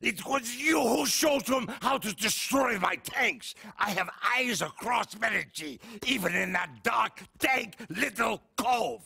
It was you who showed him how to destroy my tanks. I have eyes across Medici, even in that dark, dank little cove.